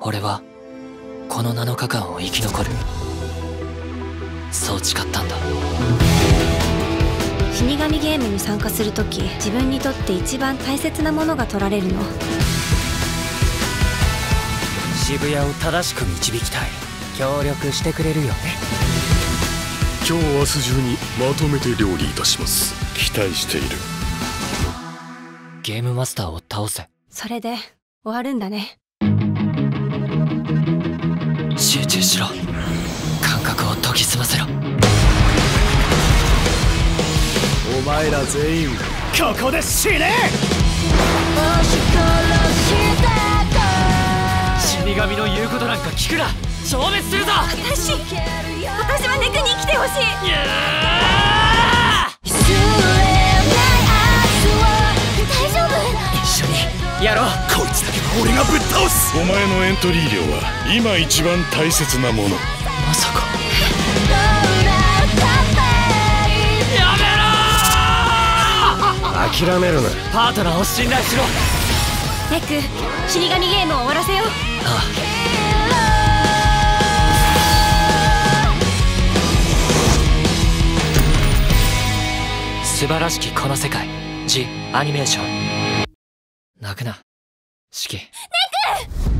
俺はこの7日間を生き残る。そう誓ったんだ。死神ゲームに参加するとき自分にとって一番大切なものが取られるの。渋谷を正しく導きたい。協力してくれるよね。今日明日中にまとめて料理いたします。期待している。ゲームマスターを倒せ。それで終わるんだね集中しろ。感覚を研ぎ澄ませろ。お前ら全員。ここで死ね！死神の言うことなんか聞くな。消滅するぞ。私私はネクに生きてほしいやろう。こいつだけは俺がぶっ倒す。お前のエントリー料は今一番大切なもの。まさか。諦めるな。パートナーを信頼しろ。ネク死神ゲームを終わらせよう。ああ。素晴らしきこの世界。G アニメーション泣くな。四季ネク